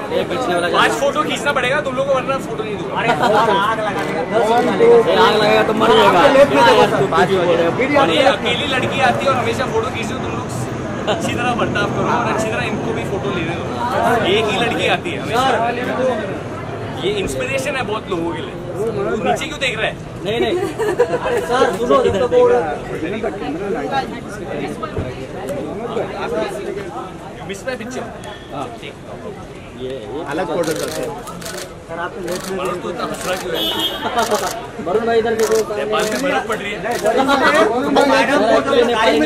आज फ़ोटो खींचना पड़ेगा तुम लोग को वरना फ़ोटो नहीं दूँगा। आग लगेगा तो मर जाएगा। तू हो ये अकेली लड़की आती है और हमेशा फ़ोटो खींचती हो तुम लोग अच्छी तरह बर्ताव करो और अच्छी तरह इनको भी फ़ोटो ले रहे हो। एक ही लड़की आती है हमेशा। ये इंस्पिरेशन है बहुत लोगों के लिए। नीचे क्यों देख रहा है? नहीं नहीं। अरे सर सुनो इधर मिस माय पिक्चर ये ये अलग फ़ोटो हैं। तू है? वरुण भाई इधर देखो।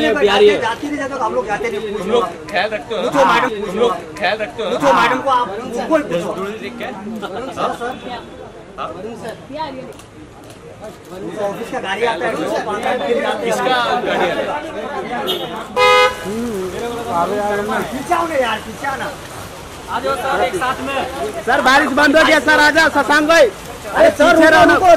है। बिहारी है हम लोग जाते लोग ख्याल रखते हो। हाँ, लोग ख्याल रखते हो। मैडम को आप ही? गाड़ी आता है है। हैं? है खींचाओ ना। यार खींचा सर एक साथ में। सर बारिश बंद हो गया सर आजा शशांक भाई। अरे सर उनको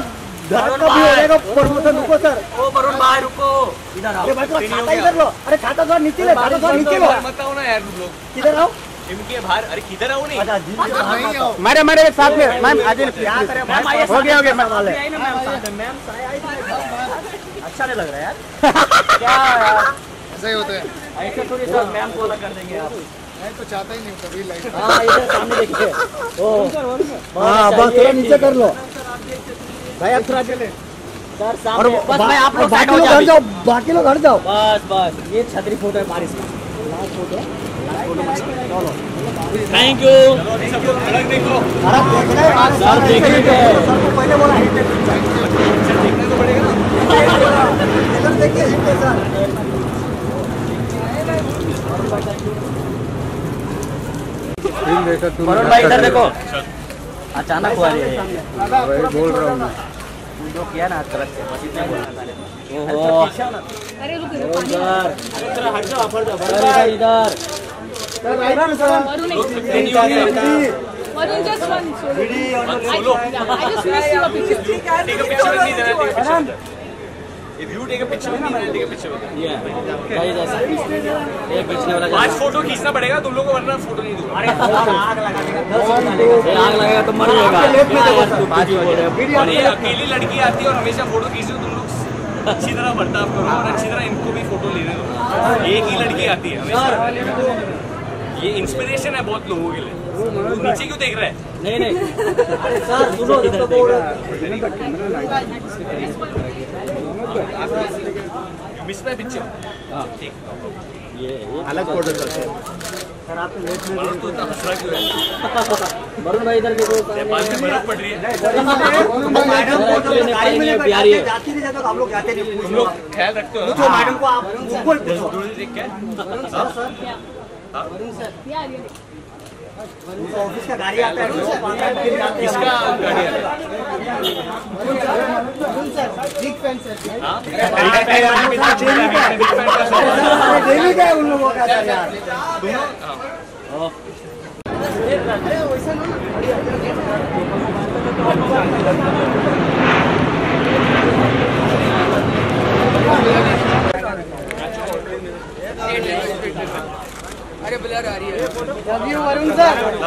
धक्का भी हो जाएगा प्रमोशन रुको सर। ओ वरुण भाई रुको। इधर आओ। अरे भाई थोड़ा छाता इधर लो। अरे छाता थोड़ा नीचे ले छाता थोड़ा नीचे लो। मत आओ ना यार तुम लोग। किधर आओ? इनके बाहर अरे किधर आओ नहीं? अच्छा जी नहीं आओ। मैडम मैडम साथ में। मैम आज क्या करें? भाई हो गया हो गया मैम। अच्छा नहीं लग रहा है यार। क्या यार? ऐसा ही होता है। ऐसे थोड़ी सर मैम को अलग कर देंगे आप। मैं तो चाहता ही नहीं कभी लाइफ हाँ इधर सामने देखिए। ओ हाँ बस थोड़ा नीचे कर लो। भाई अब थोड़ा चले। सर सामने। बस भाई आप लोग बाकी लोग जाओ घर जाओ बाकी लोग घर जाओ। बस बस। ये छतरी फ़ोटो है बारिश में थैंक यू हैं। सर देखने को पहले बोला हिट देखना तो पड़ेगा इधर देखिए हिट सर। वरुण भाई इधर देखो। अचानक हुआ ये। बोल रहा हूँ जो किया ना गलत से बस इतना बोलना था ओहो। अरे रुक इधर। इधर। इधर वरुण नहीं हो गया Varun just one solo. I, solo. yeah, I just missed your picture. Take a picture नहीं देना picture if you take a picture नहीं देना टेक अ पिक्चर ये भाई इधर ये बेचने वाला आज फ़ोटो खींचना पड़ेगा तुम लोग को वरना फ़ोटो नहीं दूँगा। ये आग लगेगा तो मर जाएगा। तू बाजी बोल रहे हो और ये अकेली लड़की आती है और हमेशा फ़ोटो खींचती हो तुम लोग अच्छी तरह बर्ताव करो और अच्छी तरह इनको भी फ़ोटो ले रहे हो एक ही लड़की आती है हमेशा। ये इंस्पिरेशन है बहुत लोगों के लिए। तू नीचे क्यों देख रहा है? नहीं। नहीं सर सुनो इधर मिस माय पिक्चर ये ये अलग फ़ोटो करते हैं। मनोज तू इतना हंस रहा क्यों है। वरुण भाई इधर देखो नेपाल में बर्फ़ पड़ रही है। मैडम को जो नेपाली में बिहारी है। जाती नहीं जाते हम लोग जाते नहीं पूछो लोग ख्याल रखते हो। ना मैडम को आप उनको ही पूछो दूर से देख के Yeah, really. उनका ऑफ़िस का गाड़ी आता है। है फिर जाते हैं गाड़ी डेली का उन लोगों का यार वरुण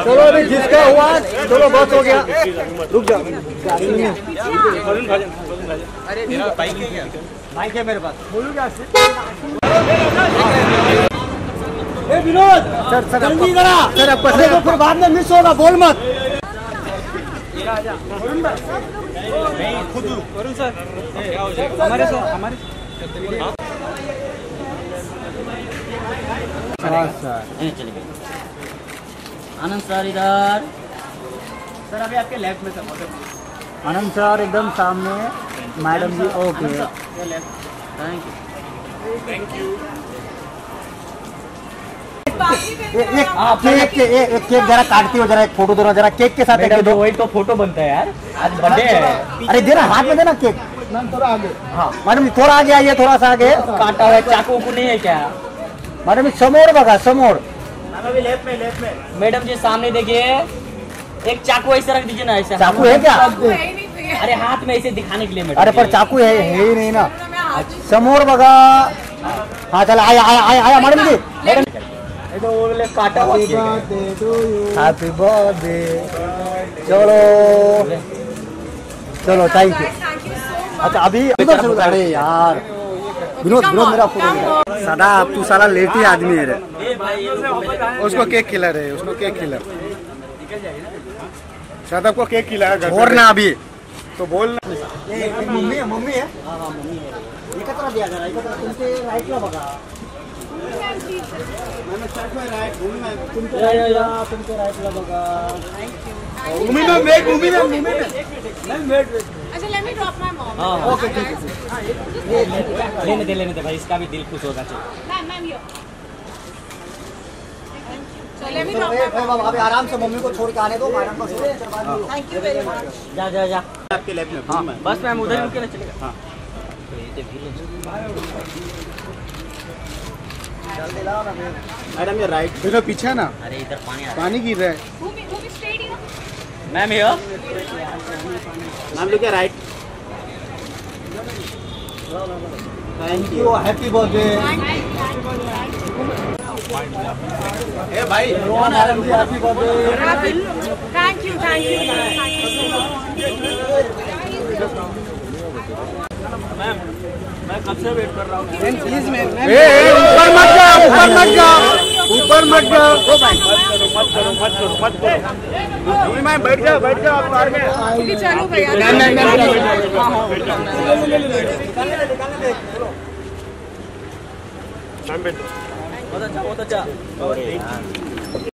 चलो अभी जिसका हुआ चलो बहुत हो गया। रुक जाओ। तेरा बाइक है क्या माइक है मेरे पास। ए विनोद! सर सर जल्दी करा। सर देखो फिर बाद में मिस होगा बोल मत। नहीं चलेगा आनंद सर इधर। सर अभी आपके लेफ़्ट में सर आनंद सर एकदम सामने। Madam ji okay thank you एक केक के एक एक केक जरा काटती हो जरा एक फ़ोटो दो ना जरा केक के साथ एक दो। वही तो फ़ोटो बनता है यार। आज बर्थडे है। अरे देना हाथ में देना केक। थोड़ा आगे। हाँ मैडम जी थोड़ा आगे आइए थोड़ा सा आगे। काटा हुआ है, चाकू उकू नहीं है क्या? मैडम जी समोर बघा समोर। मैडम जी सामने देखिए। एक चाकू ऐसे रख दीजिए ना ऐसे चाकू है क्या? अरे हाथ में ऐसे दिखाने के लिए मैडम अरे पर चाकू है है ही नहीं ना। समोर बघा। हाँ चला आया आया आया आया मैडम जी। मैडम तो काटा बर्थडे चलो। चलो थैंक यू अच्छा अभी अरे यार। विनोद विनोद मेरा सदा तू साला लेटी आदमी है रे। उसको केक खिला रहे उसको केक खिला शादाब को केक खिलाया घर ना अभी तो बोल ना मम्मी है मम्मी है या, या, या, में मेक भूमि में भूमि में अच्छा let me drop my mom. Okay ठीक है लेने दे लेने दे भाई इसका भी दिल खुश होगा चाहिए Ma'am, ma'am, here. So let me चलो, drop ए, my ए, बाबा, अभी आराम से मम्मी को छोड़ के आने दो मैडम का. जा जा जा। आपके में हाँ बस मैम उधर रुके ना चलेगा हाँ। मैडम ये राइट देखो पीछे है ना? अरे इधर पानी आ पानी गिर रहा है। मैम हियर मैम लोग right thank you happy birthday ए भाई madam ji happy birthday Thank you, thank you. Thank you so much. ए, ए, ऊपर मत जाओ ऊपर मत जाओ ऊपर मत जाओ मत करो मत करो मत करो भूमि में बैठ जाओ बैठ जाओ आप कार में चलो भैया नहीं नहीं नहीं बैठ जाओ बहुत अच्छा बहुत अच्छा